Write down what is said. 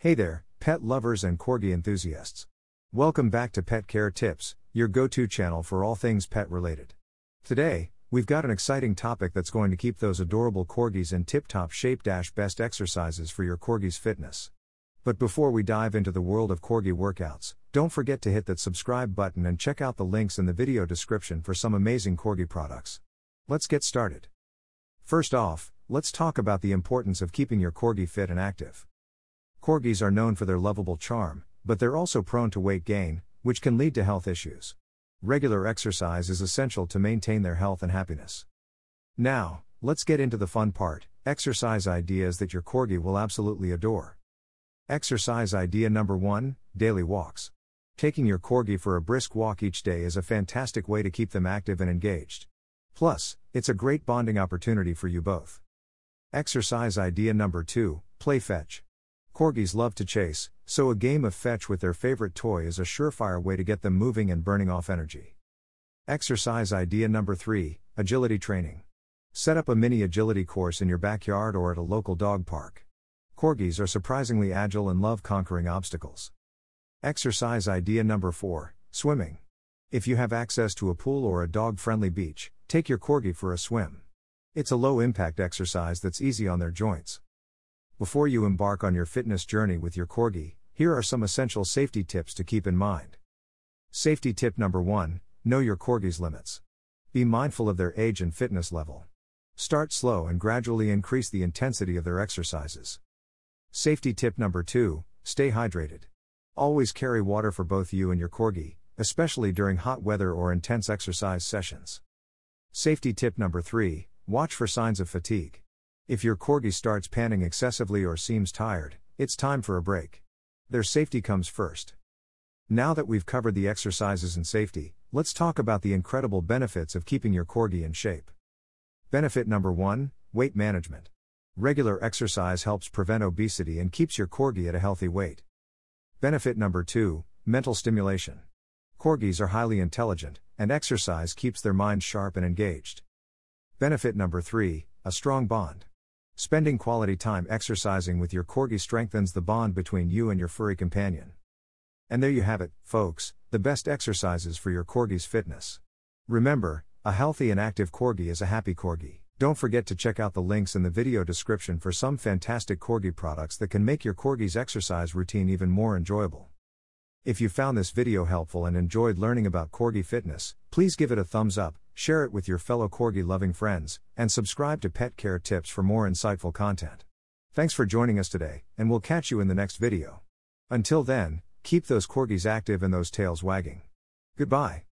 Hey there, pet lovers and corgi enthusiasts. Welcome back to Pet Care Tips, your go to channel for all things pet related. Today, we've got an exciting topic that's going to keep those adorable corgis in tip top shape best exercises for your corgi's fitness. But before we dive into the world of corgi workouts, don't forget to hit that subscribe button and check out the links in the video description for some amazing corgi products. Let's get started. First off, let's talk about the importance of keeping your corgi fit and active. Corgis are known for their lovable charm, but they're also prone to weight gain, which can lead to health issues. Regular exercise is essential to maintain their health and happiness. Now, let's get into the fun part exercise ideas that your corgi will absolutely adore. Exercise idea number one daily walks. Taking your corgi for a brisk walk each day is a fantastic way to keep them active and engaged. Plus, it's a great bonding opportunity for you both. Exercise idea number two play fetch. Corgis love to chase, so a game of fetch with their favorite toy is a surefire way to get them moving and burning off energy. Exercise idea number 3 Agility training. Set up a mini agility course in your backyard or at a local dog park. Corgis are surprisingly agile and love conquering obstacles. Exercise idea number 4 Swimming. If you have access to a pool or a dog friendly beach, take your corgi for a swim. It's a low impact exercise that's easy on their joints. Before you embark on your fitness journey with your corgi, here are some essential safety tips to keep in mind. Safety tip number 1 Know your corgi's limits. Be mindful of their age and fitness level. Start slow and gradually increase the intensity of their exercises. Safety tip number 2 Stay hydrated. Always carry water for both you and your corgi, especially during hot weather or intense exercise sessions. Safety tip number 3 Watch for signs of fatigue. If your corgi starts panting excessively or seems tired, it's time for a break. Their safety comes first. Now that we've covered the exercises and safety, let's talk about the incredible benefits of keeping your corgi in shape. Benefit number 1 Weight management. Regular exercise helps prevent obesity and keeps your corgi at a healthy weight. Benefit number 2 Mental stimulation. Corgis are highly intelligent, and exercise keeps their minds sharp and engaged. Benefit number 3 A strong bond. Spending quality time exercising with your corgi strengthens the bond between you and your furry companion. And there you have it, folks, the best exercises for your corgi's fitness. Remember, a healthy and active corgi is a happy corgi. Don't forget to check out the links in the video description for some fantastic corgi products that can make your corgi's exercise routine even more enjoyable. If you found this video helpful and enjoyed learning about corgi fitness, please give it a thumbs up, share it with your fellow corgi loving friends, and subscribe to Pet Care Tips for more insightful content. Thanks for joining us today, and we'll catch you in the next video. Until then, keep those corgis active and those tails wagging. Goodbye.